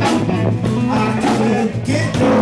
I couldn't get